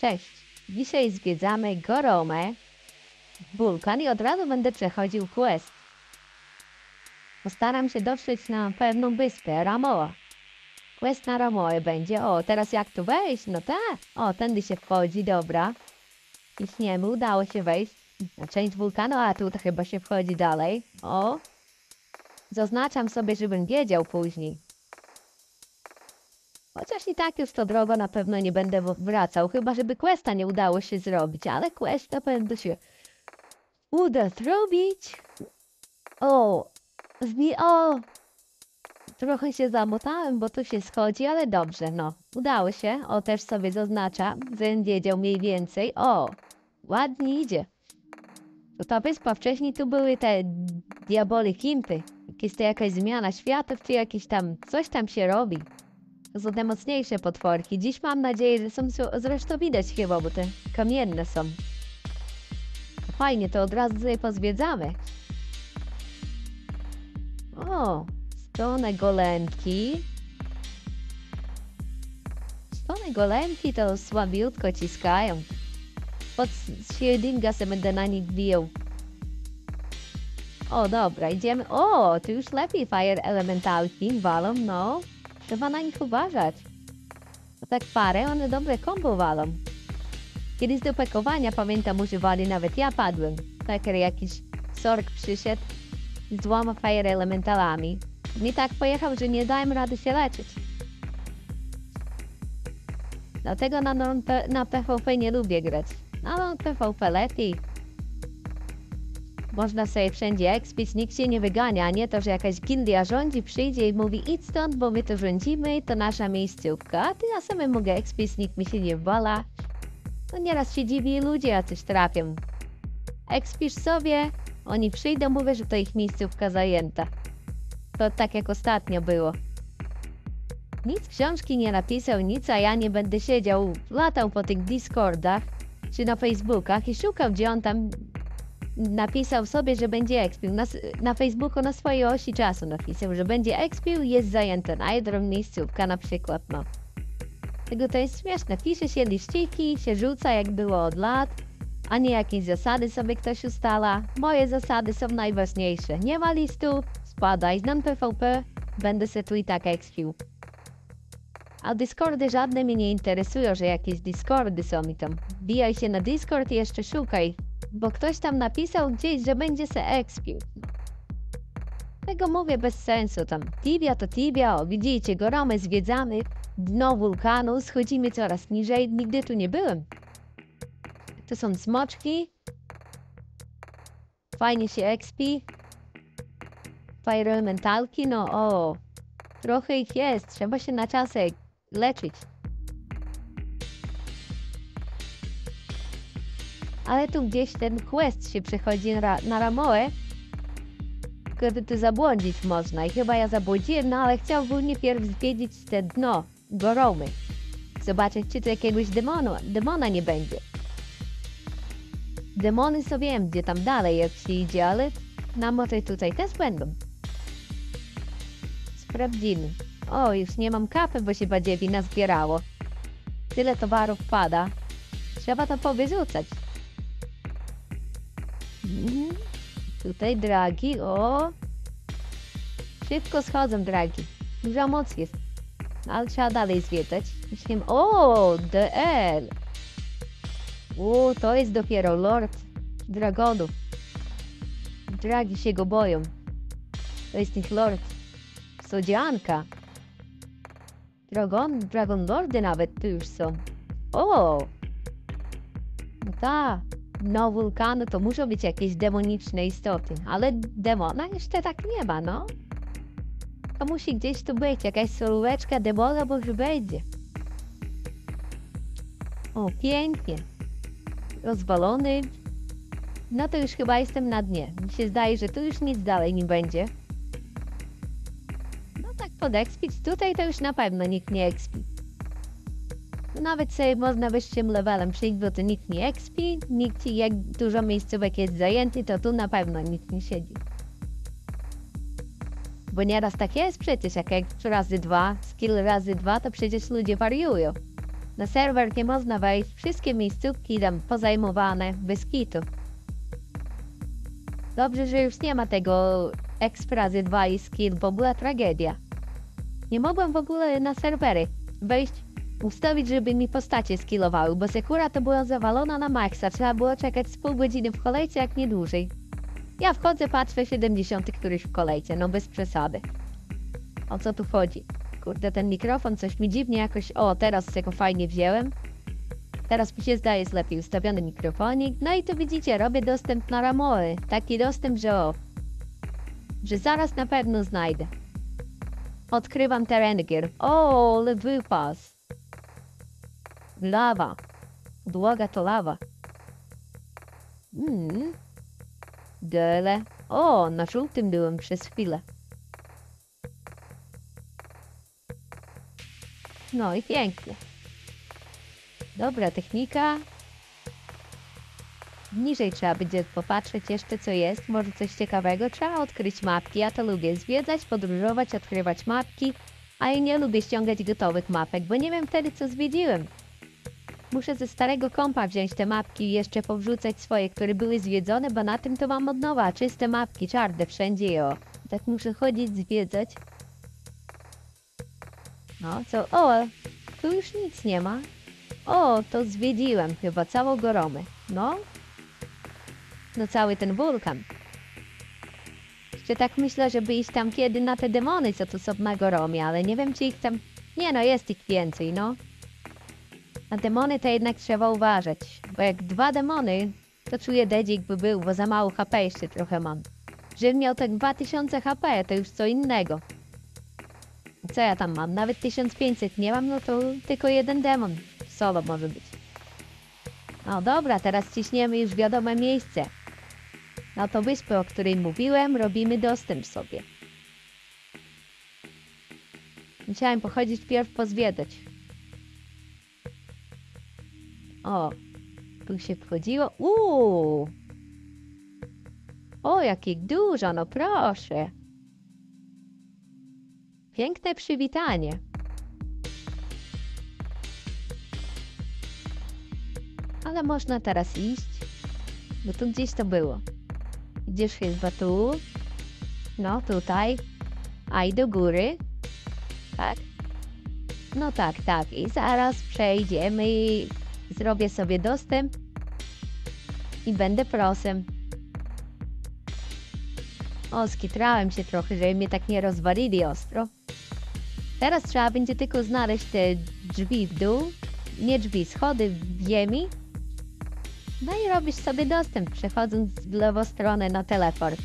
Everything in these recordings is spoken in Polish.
Cześć! Dzisiaj zwiedzamy Goromę, wulkan i od razu będę przechodził quest. Postaram się dotrzeć na pewną wyspę, Ramoa. Quest na Ramoę będzie. O, teraz jak tu wejść? No tak. O, tędy się wchodzi, dobra. Ciśniemy, udało się wejść na część wulkanu, a tu chyba się wchodzi dalej. O, zaznaczam sobie, żebym wiedział później. Chociaż i tak już to drogo na pewno nie będę wracał, chyba żeby questa nie udało się zrobić, ale quest na pewno się uda zrobić. O, zni o, trochę się zamotałem, bo tu się schodzi, ale dobrze, no, udało się. O, też sobie zaznaczam, żebym wiedział mniej więcej. O, ładnie idzie. To ta wyspa, wcześniej tu były te diaboli kimpy. Jest to jakaś zmiana światów, czy jakieś tam, coś tam się robi. Są te mocniejsze potworki. Dziś mam nadzieję, że są, zresztą widać chyba, bo te kamienne są. Fajnie, to od razu sobie pozwiedzamy. O, stone golemki. Stone golemki to słabiutko ciskają. Pod średinga se będę na nich bił. O, dobra, idziemy. O, tu już lepiej fire elementalki walą, no. Trzeba na nich uważać. Tak parę, one dobre kombo walą. Kiedyś do pakowania, pamiętam, używali nawet ja padłem. Taker jakiś sork przyszedł z dwoma fire elementalami. Mi tak pojechał, że nie dałem rady się leczyć. Dlatego na, na PvP nie lubię grać. Na non- PvP lepiej. Można sobie wszędzie ekspić, nikt się nie wygania, nie to, że jakaś gildia rządzi, przyjdzie i mówi idź stąd, bo my to rządzimy, to nasza miejscówka, a ty ja sama mogę ekspić, nikt mi się nie wala. No nieraz się dziwi ludzie jacyś trafią. Ekspisz sobie, oni przyjdą, mówię, że to ich miejscówka zajęta. To tak jak ostatnio było. Nic książki nie napisał, nic, a ja nie będę siedział, latał po tych Discordach czy na Facebookach i szukał, gdzie on tam napisał sobie, że będzie expił. Na, na Facebooku na swojej osi czasu napisał, że będzie expił jest zajęty na jedną miejscówka na przykład, no. Tego to jest śmieszne. Pisze się liściki, się rzuca jak było od lat, a nie jakieś zasady sobie ktoś ustala. Moje zasady są najważniejsze. Nie ma listu, spadaj, znam PvP, będę se tu i tak expił. A Discordy żadne mnie nie interesują, że jakieś Discordy są i tam. Bijaj się na Discord i jeszcze szukaj, bo ktoś tam napisał gdzieś, że będzie se expił. Tego mówię bez sensu tam. Tibia to Tibia, o widzicie, goramy, zwiedzamy dno wulkanu, schodzimy coraz niżej, nigdy tu nie byłem. To są smoczki. Fajnie się expi. Fire elementalki, no o. Trochę ich jest, trzeba się na czasek leczyć. Ale tu gdzieś ten quest się przechodzi na, na Ramoę. Kiedy tu zabłądzić można i chyba ja zabłądziłem, no ale chciałbym najpierw zwiedzić te dno, Goromy. Zobaczyć, czy tu jakiegoś demonu, demona nie będzie. Demony sobie wiem, gdzie tam dalej jak się idzie, ale na może tutaj też będą. Sprawdzimy. O, już nie mam kapy, bo się badziewi nazbierało. Tyle towarów pada. Trzeba to powyrzucać. Tutaj dragi, o. Szybko schodzą dragi. Duża moc jest. Ale trzeba dalej zwiedzać. Myślałem, o, DL. O, to jest dopiero Lord Dragonów. Dragi się go boją. To jest ich Lord. Sodzianka. Dragon, Dragon Lordy nawet tu już są. O! No ta, no wulkanu to muszą być jakieś demoniczne istoty, ale demona jeszcze tak nie ma, no. To musi gdzieś tu być, jakaś solóweczka demona może będzie. O, pięknie. Rozwalony. No to już chyba jestem na dnie. Mi się zdaje, że tu już nic dalej nie będzie. No tak pod tutaj to już na pewno nikt nie. Nawet sobie można wyższym levelem przyjść, bo tu nikt nie expi, nikt jak dużo miejscówek jest zajęty, to tu na pewno nikt nie siedzi. Bo nieraz tak jest przecież, jak jak razy dwa, skill razy dwa, to przecież ludzie wariują. Na serwer nie można wejść, wszystkie miejscówki tam pozajmowane, bez kitu. Dobrze, że już nie ma tego Exprazy 2 i skill, bo była tragedia. Nie mogłem w ogóle na serwery wejść, ustawić, żeby mi postacie skillowały, bo sekura to była zawalona na maksa, trzeba było czekać z pół godziny w kolejce, jak nie dłużej. Ja wchodzę, patrzę 70 któryś w kolejce, no bez przesady. O co tu chodzi? Kurde, ten mikrofon coś mi dziwnie jakoś... O, teraz tego fajnie wziąłem. Teraz mi się zdaje jest lepiej ustawiony mikrofonik. No i tu widzicie, robię dostęp na ramoły. Taki dostęp, że o... Że zaraz na pewno znajdę. Odkrywam teren gier. O, ale wypas. Lawa. Podłoga to lawa. Mm. Dele. O, na żółtym byłem przez chwilę. No i pięknie. Dobra technika. Niżej trzeba będzie popatrzeć jeszcze co jest, może coś ciekawego. Trzeba odkryć mapki, ja to lubię zwiedzać, podróżować, odkrywać mapki, a ja nie lubię ściągać gotowych mapek, bo nie wiem wtedy co zwiedziłem. Muszę ze starego kompa wziąć te mapki i jeszcze powrzucać swoje, które były zwiedzone, bo na tym to mam od nowa, czyste mapki, czarne wszędzie, o. Tak muszę chodzić, zwiedzać. No, co? O, tu już nic nie ma. O, to zwiedziłem chyba całą Goromę. No. No cały ten wulkan. Jeszcze tak myślę, żeby iść tam kiedy na te demony, co tu są na Goromie, ale nie wiem, czy ich tam... Nie no, jest ich więcej, no. Na demony to jednak trzeba uważać, bo jak dwa demony, to czuję dedzik by był, bo za mało HP jeszcze trochę mam. Żebym miał tak 2000 HP, to już co innego. Co ja tam mam? Nawet 1500 nie mam, no to tylko jeden demon. Solo może być. No dobra, teraz ciśniemy już wiadome miejsce. Na tą wyspę, o której mówiłem, robimy dostęp sobie. Musiałem pochodzić pierw pozwiedzać. O, tu się wchodziło. Uuu! O, jakie dużo, no proszę. Piękne przywitanie. Ale można teraz iść, bo tu gdzieś to było. Idziesz chyba tu. No, tutaj. A i do góry. Tak? No tak, tak. I zaraz przejdziemy zrobię sobie dostęp. I będę prosem. O, skitrałem się trochę, żeby mnie tak nie rozwalili ostro. Teraz trzeba będzie tylko znaleźć te drzwi w dół. Nie drzwi, schody w ziemi. No i robisz sobie dostęp, przechodząc w lewą stronę na teleport.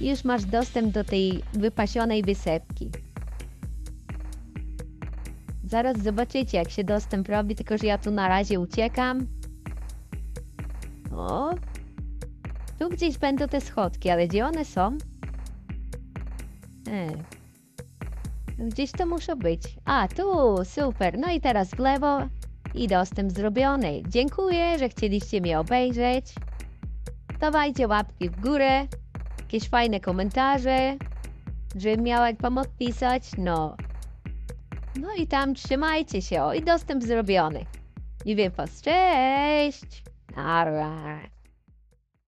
Już masz dostęp do tej wypasionej wysepki. Zaraz zobaczycie, jak się dostęp robi, tylko że ja tu na razie uciekam. O, tu gdzieś będą te schodki, ale gdzie one są? E. Gdzieś to muszą być. A, tu, super. No i teraz w lewo i dostęp zrobiony. Dziękuję, że chcieliście mnie obejrzeć. Dawajcie łapki w górę, jakieś fajne komentarze, żebym miała jak wam odpisać, no. No i tam trzymajcie się, o i dostęp zrobiony. I wiem was, cześć! Nara.